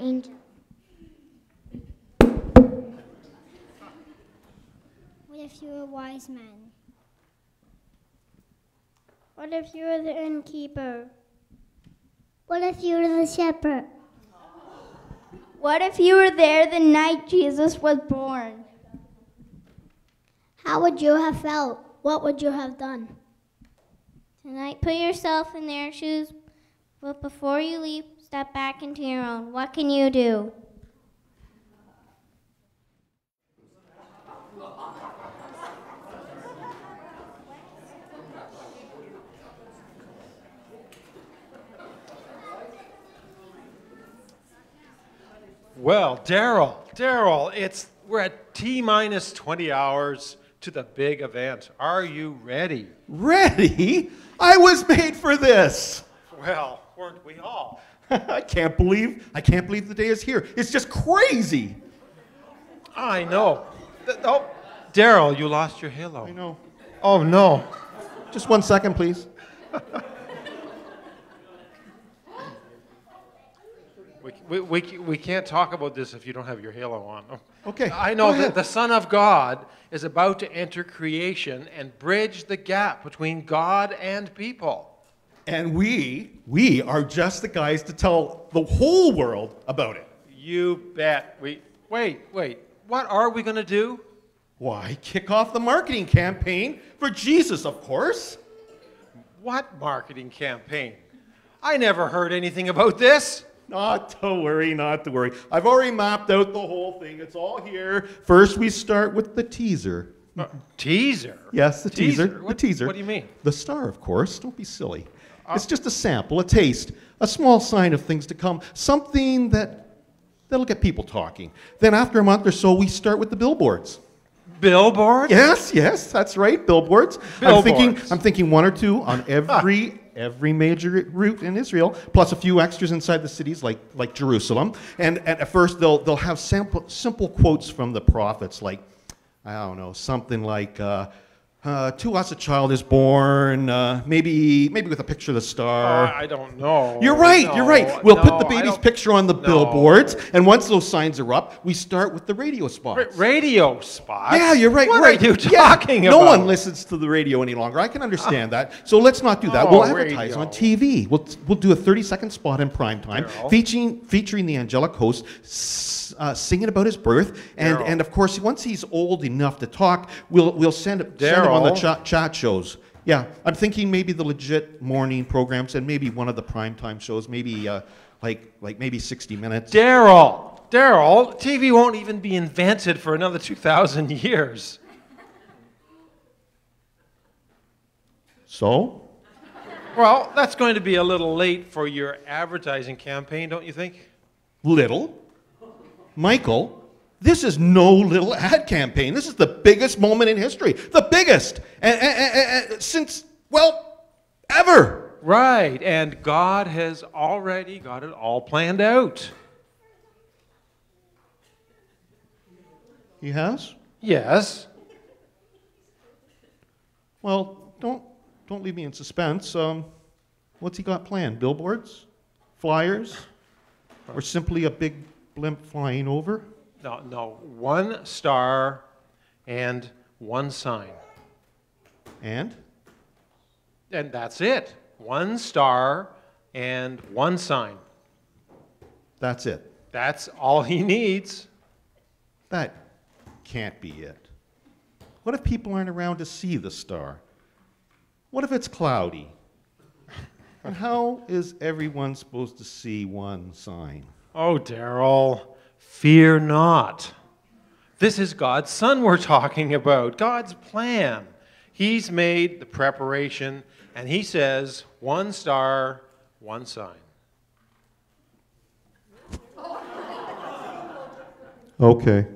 angel. What if you were a wise man? What if you were the innkeeper? What if you were the shepherd? What if you were there the night Jesus was born? How would you have felt? What would you have done? Tonight, put yourself in their shoes, but before you leave, step back into your own. What can you do? Well, Daryl, Daryl, it's we're at T minus 20 hours to the big event. Are you ready? Ready? I was made for this. Well, weren't we all? I can't believe I can't believe the day is here. It's just crazy. I know. Oh, Daryl, you lost your halo. I know. Oh no. Just one second, please. We, we, we, we can't talk about this if you don't have your halo on. Okay. I know that the Son of God is about to enter creation and bridge the gap between God and people. And we, we are just the guys to tell the whole world about it. You bet. We wait, wait. What are we going to do? Why, kick off the marketing campaign for Jesus, of course. What marketing campaign? I never heard anything about this. Not to worry, not to worry. I've already mapped out the whole thing. It's all here. First, we start with the teaser. Uh, teaser. Yes, the teaser. The What, teaser. What do you mean? The star, of course. Don't be silly. Uh, it's just a sample, a taste, a small sign of things to come, something that that'll get people talking. Then after a month or so, we start with the billboards. Billboards? Yes, yes, that's right, billboards. I'm thinking, Billboards. I'm thinking one or two on every every major route in Israel, plus a few extras inside the cities like like Jerusalem. And, and at first, they'll they'll have sample, simple quotes from the prophets, like I don't know, something like. Uh, uh, to us a child is born, uh, maybe maybe with a picture of the star. I don't know. You're right, you're right. We'll put the baby's picture on the no. billboards, and once those signs are up, we start with the radio spots. Ra- radio spots? Yeah, you're right. What right. are you Yeah, talking No one listens to the radio any longer. I can understand that. So let's not do that. Oh, we'll advertise radio. on TV. We'll, we'll do a 30 second spot in prime time featuring, featuring the angelic host uh, singing about his birth. And, and of course, once he's old enough to talk, we'll, we'll send, send him on the chat, chat shows. Yeah, I'm thinking maybe the legit morning programs and maybe one of the primetime shows, maybe uh, like, like maybe 60 minutes. Daryl, Daryl, TV won't even be invented for another 2,000 years. So? Well, that's going to be a little late for your advertising campaign, don't you think? Little? Michael, this is no little ad campaign. This is the biggest moment in history. The biggest. And, and- and- since, well, ever. Right, and God has already got it all planned out. He has? Yes. Well, don't, don't leave me in suspense. Um, what's he got planned? Billboards? Flyers? Or simply a big blimp flying over? No, no. One star and one sign. And? And that's it. One star and one sign. That's it. That's all he needs. That can't be it. What if people aren't around to see the star? What if it's cloudy? And how is everyone supposed to see one sign? Oh, Daryl, fear not. This is God's Son we're talking about, God's plan. He's made the preparation, and He says, one star, one sign. Okay.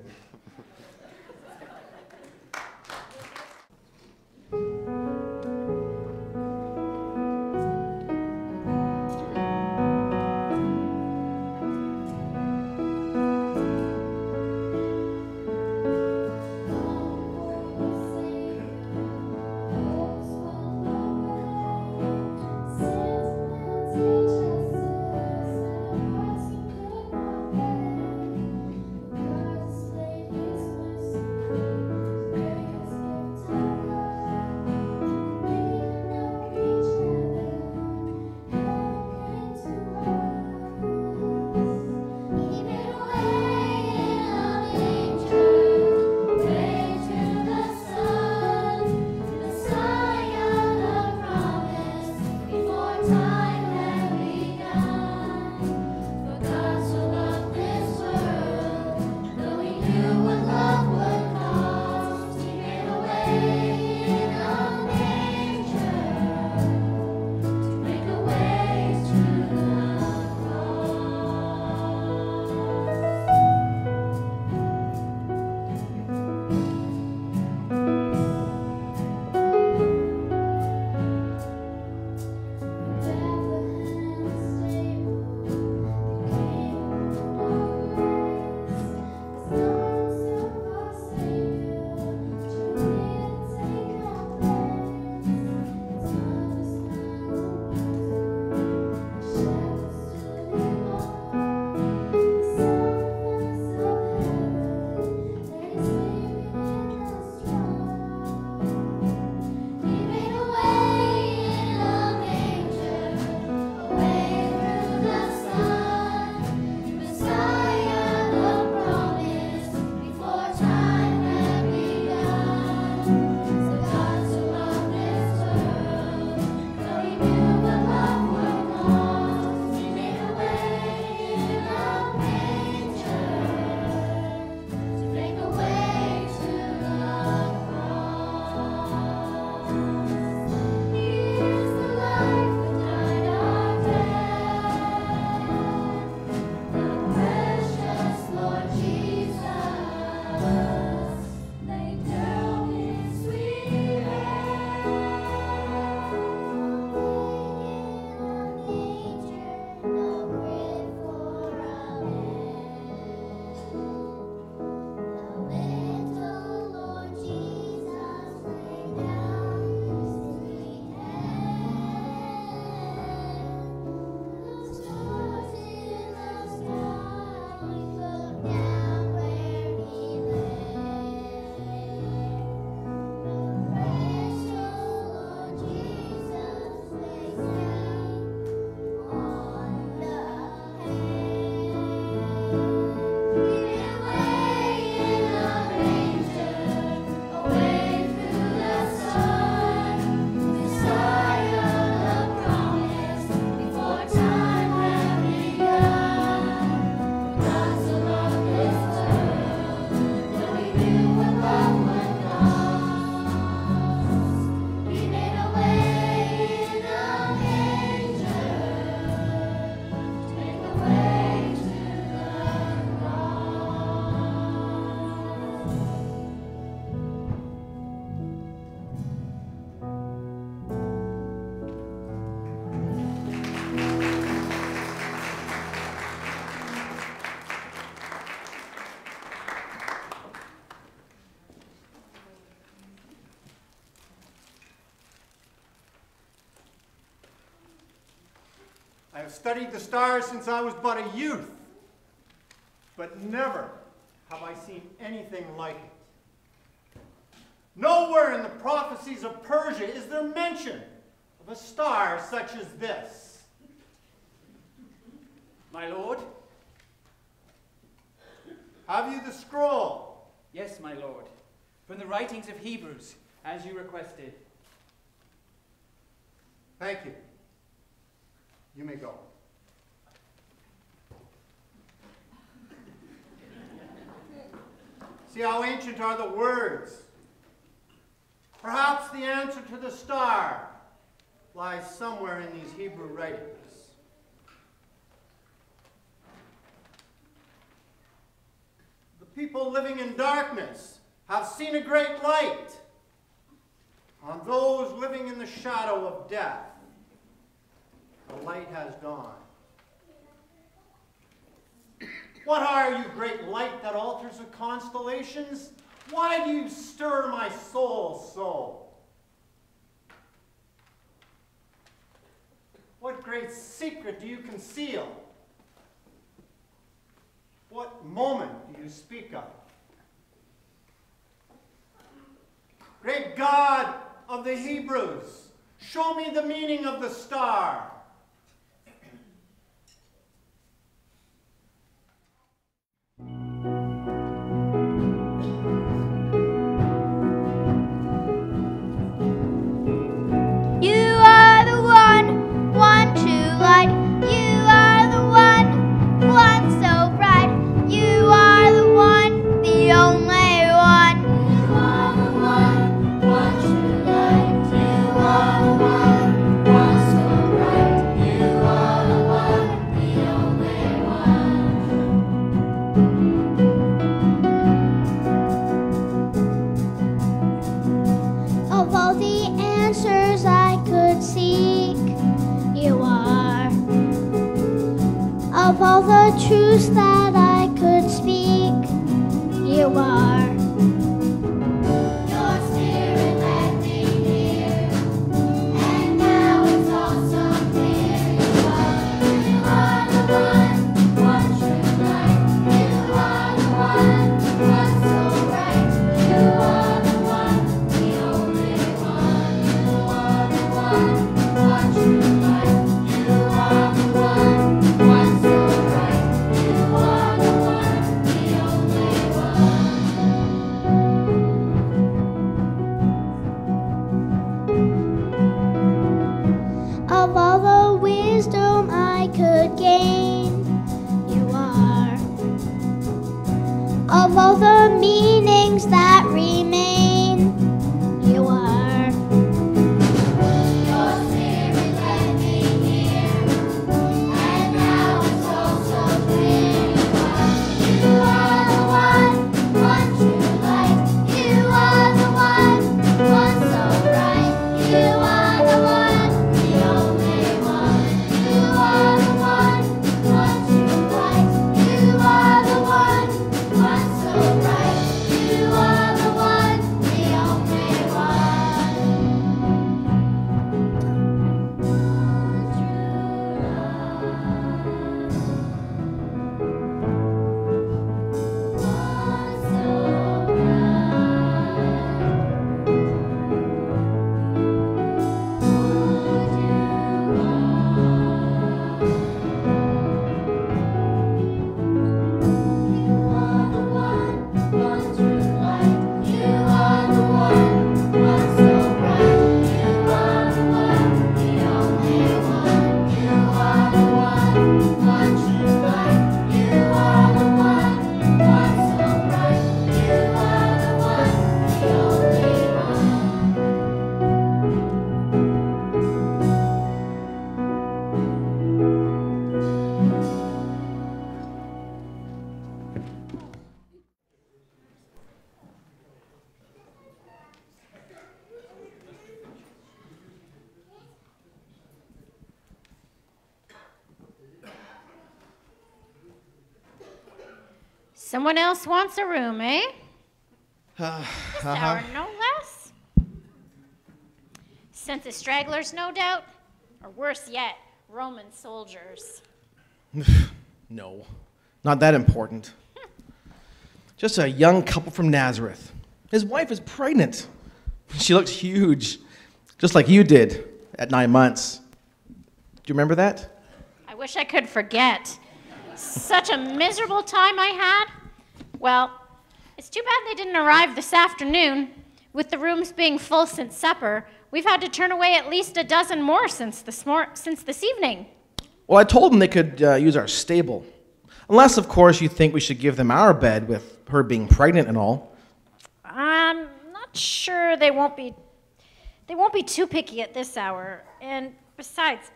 I have studied the stars since I was but a youth, but never have I seen anything like it. Nowhere in the prophecies of Persia is there mention of a star such as this. My lord? Have you the scroll? Yes, my lord. From the writings of Hebrews, as you requested. Thank you. You may go. See how ancient are the words. Perhaps the answer to the star lies somewhere in these Hebrew writings. The people living in darkness have seen a great light. On those living in the shadow of death, the light has dawned. What are you, great light that alters the constellations? Why do you stir my soul so? What great secret do you conceal? What moment do you speak of? Great God of the Hebrews, show me the meaning of the star. Someone else wants a room, eh? Uh, This uh-huh. hour, no less. Of stragglers, no doubt. Or worse yet, Roman soldiers. No, not that important. Just a young couple from Nazareth. His wife is pregnant. She looks huge, just like you did at nine months. Do you remember that? I wish I could forget. Such a miserable time I had. Well, it's too bad they didn't arrive this afternoon. With the rooms being full since supper, we've had to turn away at least a dozen more since this, mor- since this evening. Well, I told them they could uh, use our stable. Unless, of course, you think we should give them our bed with her being pregnant and all. I'm not sure they won't be they won't be too picky at this hour. And besides,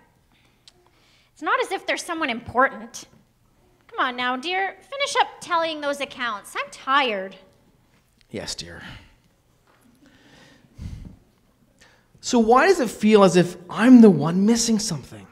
it's not as if there's someone important. Come on now, dear, finish up tallying those accounts. I'm tired. Yes, dear. So, why does it feel as if I'm the one missing something?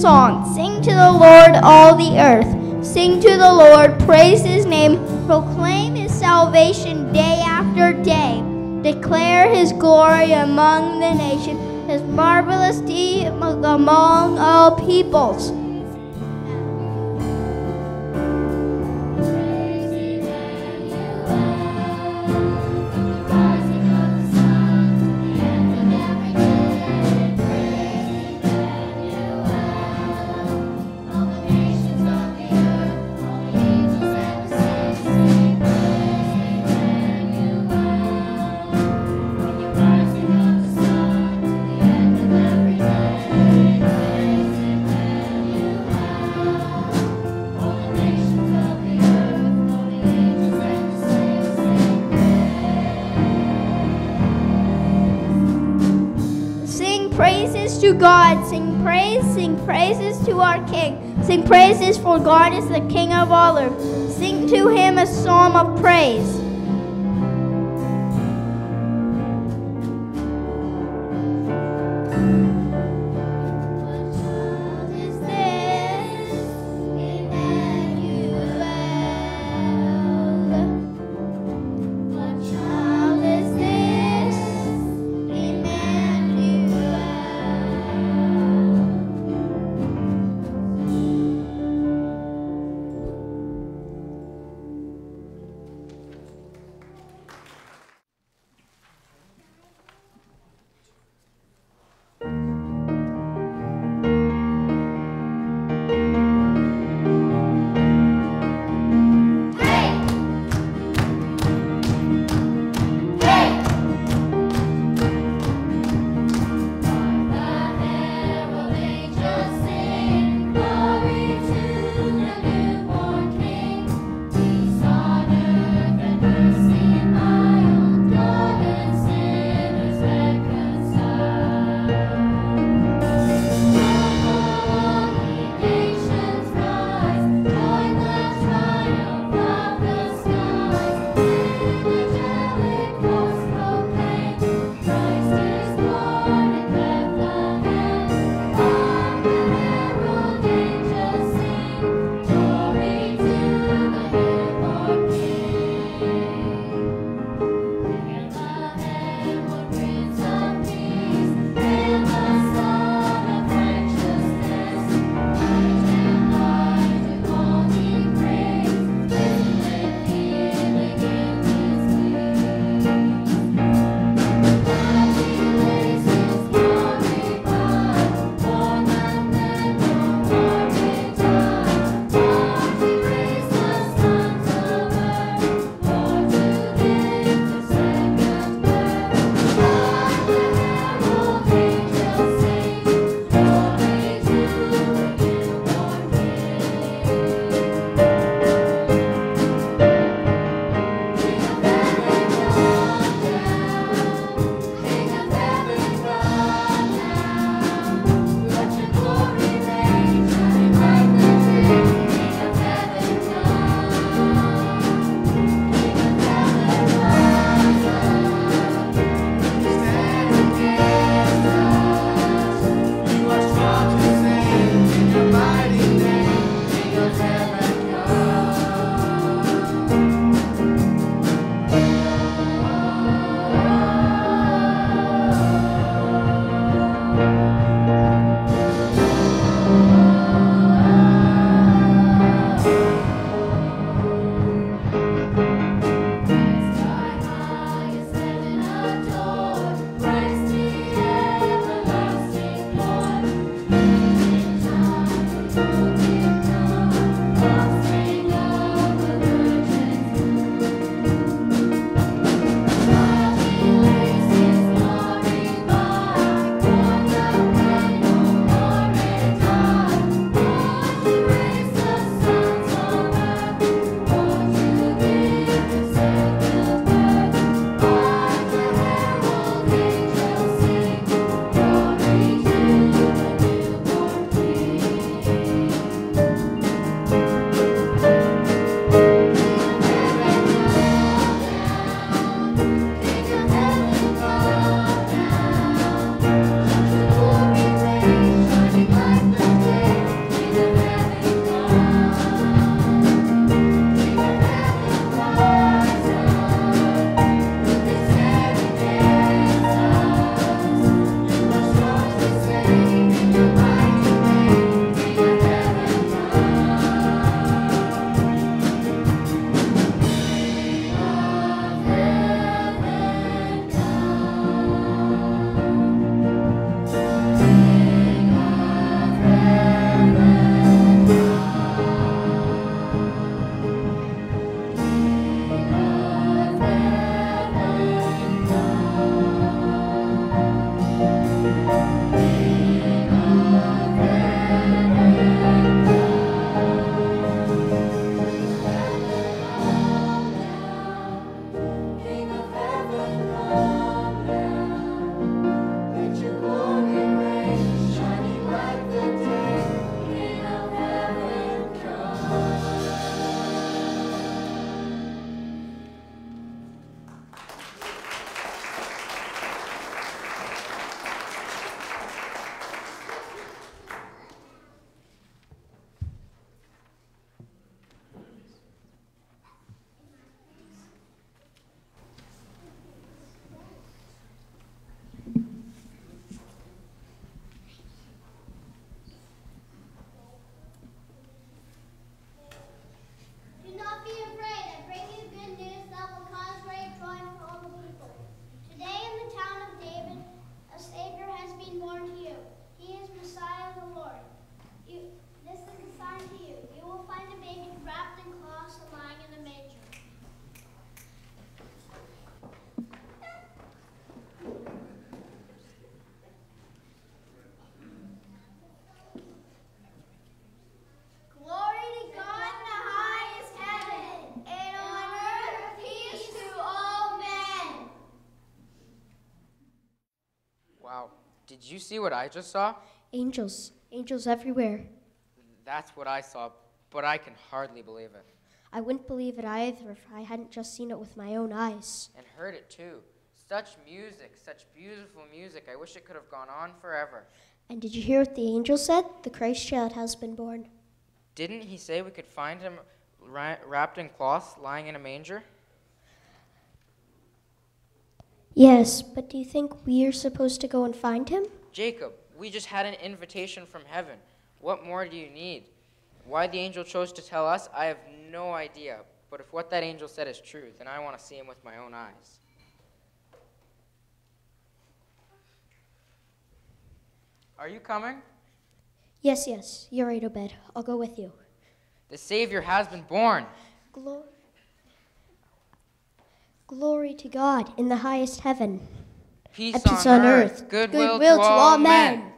Song. Sing to the Lord all the earth. Sing to the Lord, praise his name, proclaim his salvation day after day. Declare his glory among the nations, his marvelous deed among all peoples. Praises to God. Sing praise, sing praises to our King. Sing praises for God is the King of all earth. Sing to him a psalm of praise. Did you see what I just saw? Angels. Angels everywhere. That's what I saw, but I can hardly believe it. I wouldn't believe it either if I hadn't just seen it with my own eyes. And heard it too. Such music, such beautiful music. I wish it could have gone on forever. And did you hear what the angel said? The Christ child has been born. Didn't he say we could find him wrapped in cloths, lying in a manger? Yes, but do you think we are supposed to go and find him? Jacob, we just had an invitation from heaven. What more do you need? Why the angel chose to tell us, I have no idea. But if what that angel said is true, then I want to see him with my own eyes. Are you coming? Yes, yes, you're right, Obed. I'll go with you. The Savior has been born. Glory. Glory to God in the highest heaven. Peace, peace on, earth. Goodwill, Goodwill to, all men. What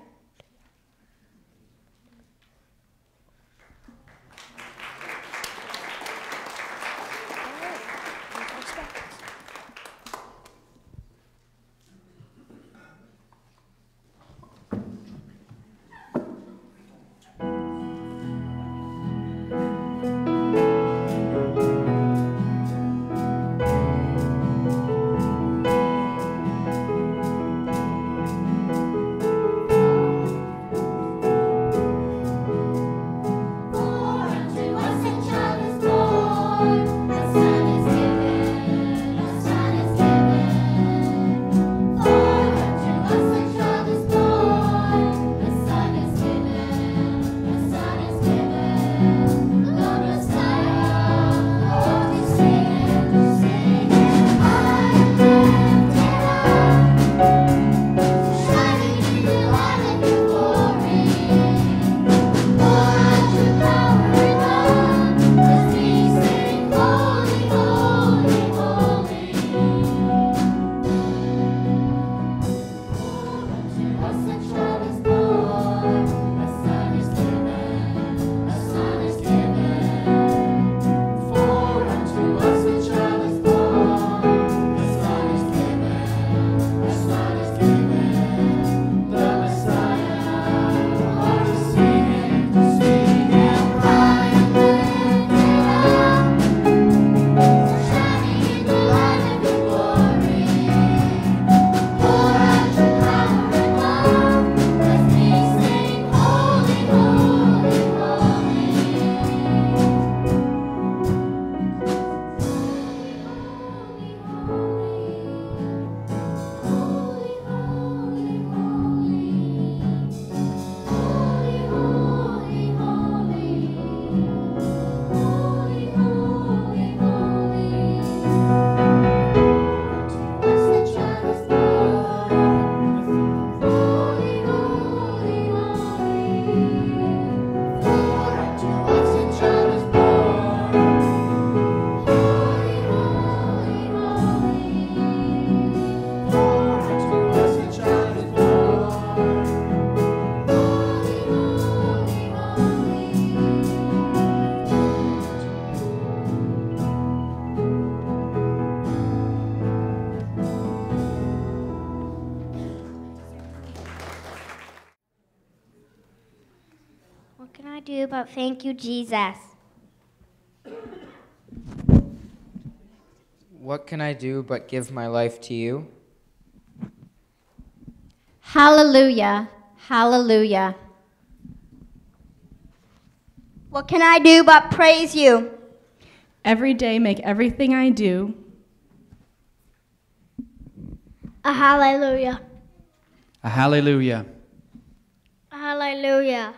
I thank you, Jesus? What can I do but give my life to you? Hallelujah. Hallelujah. What can I do but praise you? Every day make everything I do A hallelujah. A hallelujah. A hallelujah.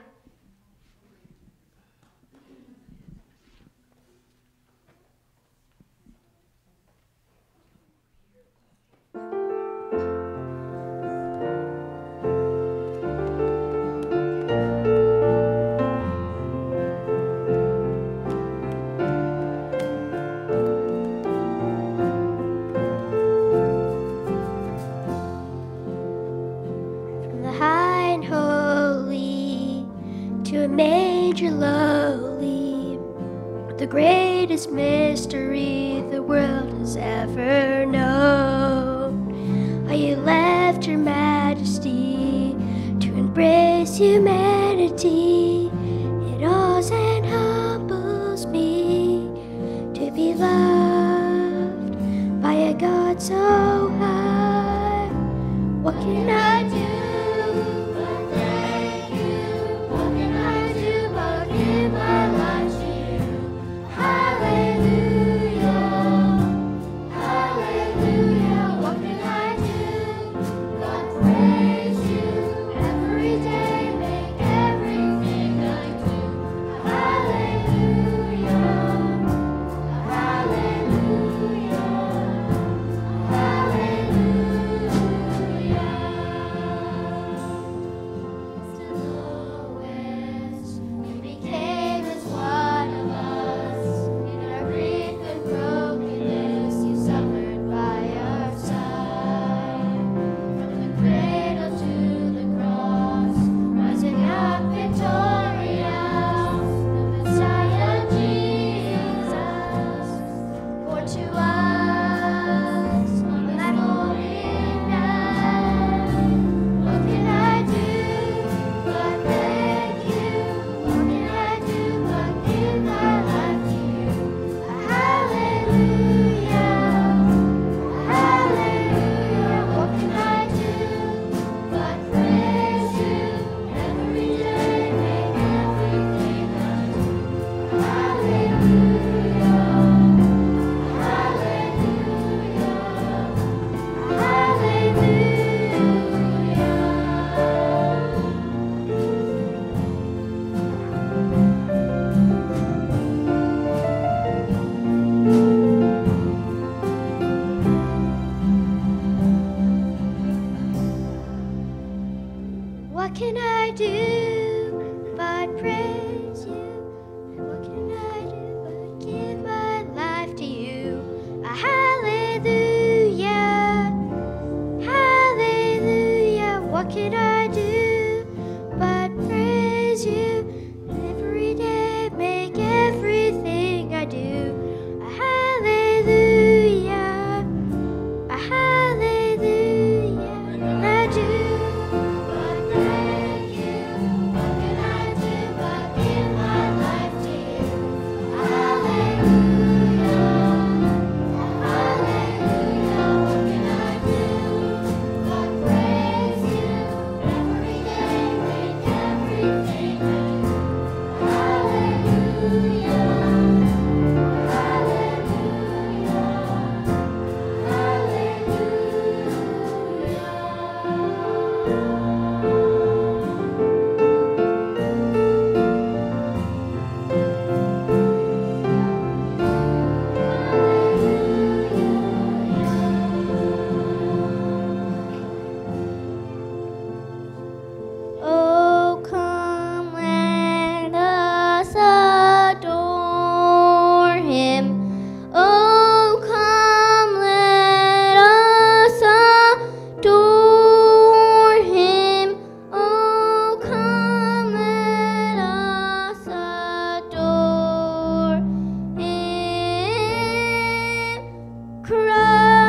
人。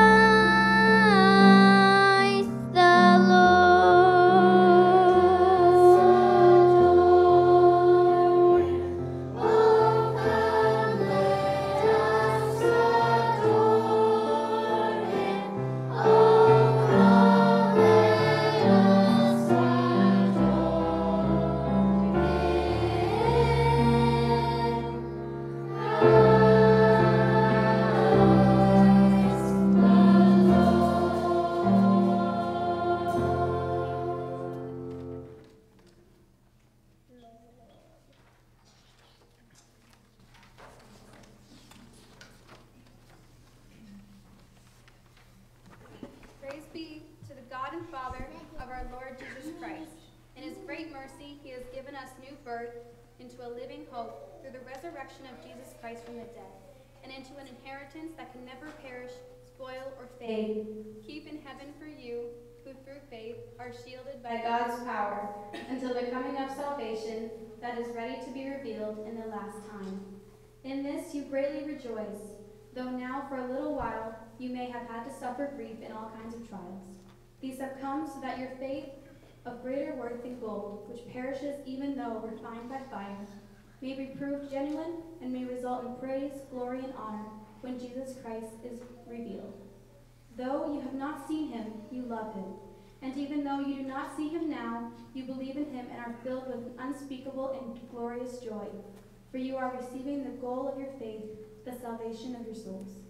through faith are shielded by God's power until the coming of salvation that is ready to be revealed in the last time. In this you greatly rejoice, though now for a little while you may have had to suffer grief in all kinds of trials. These have come so that your faith of greater worth than gold, which perishes even though refined by fire, may be proved genuine and may result in praise, glory, and honor when Jesus Christ is revealed. Though you have not seen him, you love him. And even though you do not see him now, you believe in him and are filled with unspeakable and glorious joy. For you are receiving the goal of your faith, the salvation of your souls.